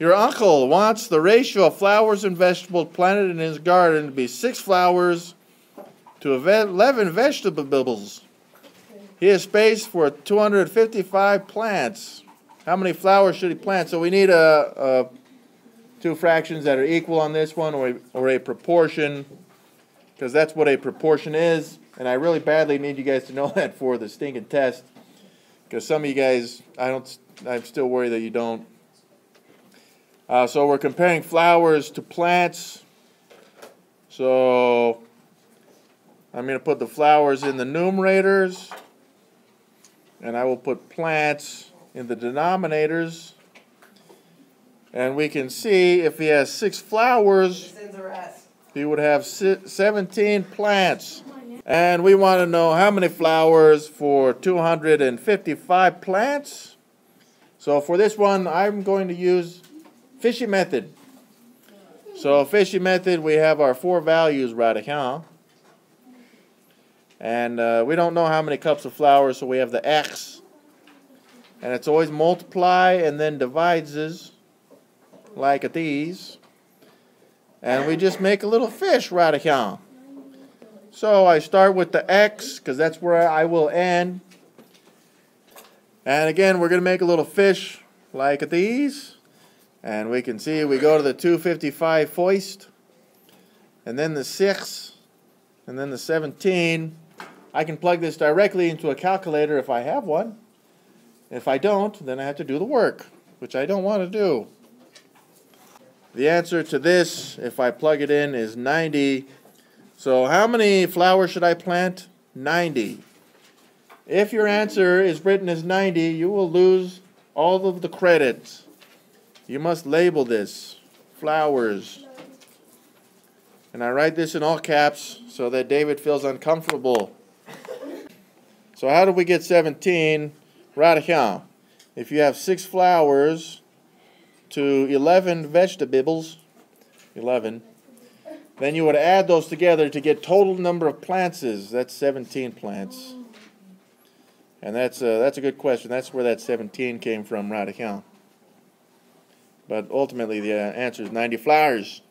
Your uncle wants the ratio of flowers and vegetables planted in his garden to be six flowers to 11 vegetables. He has space for 255 plants. How many flowers should he plant? So we need a, a two fractions that are equal on this one, or a, or a proportion, because that's what a proportion is. And I really badly need you guys to know that for the stinking test, because some of you guys, I don't, I'm still worried that you don't. Uh, so we're comparing flowers to plants. So I'm going to put the flowers in the numerators, and I will put plants in the denominators. And we can see if he has six flowers, he would have 17 plants. And we want to know how many flowers for 255 plants. So for this one, I'm going to use fishy method. So fishy method, we have our four values right here. And uh, we don't know how many cups of flour, so we have the x. And it's always multiply and then divides like at these. And we just make a little fish right here. So I start with the x, because that's where I will end. And again, we're going to make a little fish like at these. And we can see we go to the 255 foist, and then the 6, and then the 17. I can plug this directly into a calculator if I have one. If I don't, then I have to do the work, which I don't want to do. The answer to this, if I plug it in, is 90. So how many flowers should I plant? 90. If your answer is written as 90, you will lose all of the credit. You must label this flowers. And I write this in all caps so that David feels uncomfortable. So how do we get 17? Right here. If you have six flowers to 11 vegetables, 11, then you would add those together to get total number of plants. That's 17 plants. And that's a, that's a good question. That's where that 17 came from right here. But ultimately the answer is 90 flowers.